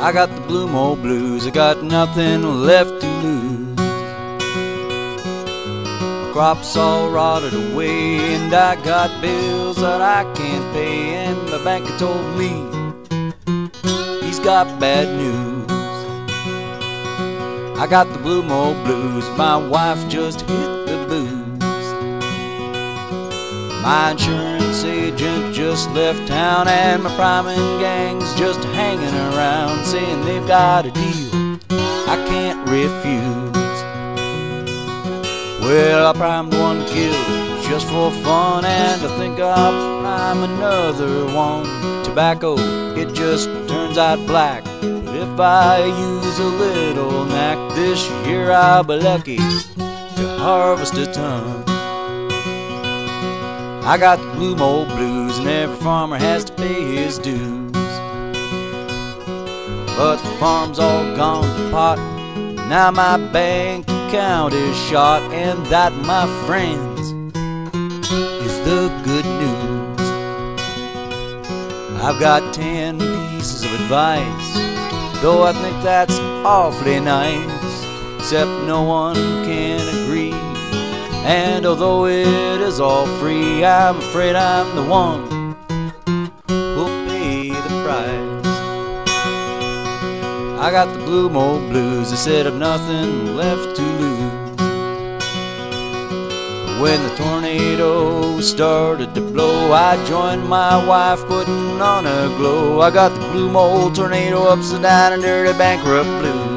I got the blue mold blues, I got nothing left to lose. My crop's all rotted away, and I got bills that I can't pay. And the banker told me he's got bad news. I got the blue mold blues, my wife just hit the booze. My insurance agent just left town, and my priming gang's just hanging around, saying they've got a deal I can't refuse. Well, I primed one kiln just for fun, and I think I'll prime another one. Tobacco, it just turns out black. But if I use a little knack this year, I'll be lucky to harvest a ton. I got the blue mold blues, and every farmer has to pay his dues. But the farm's all gone to pot. Now my bank account is shot, and that, my friends, is the good news. I've got ten pieces of advice, though I think that's awfully nice, except no one can agree. And although it is all free, I'm afraid I'm the one who'll pay the price. I got the blue mold blues, I said I've nothing left to lose. When the tornado started to blow, I joined my wife putting on a glow. I got the blue mold tornado upside down and dirty bankrupt blues.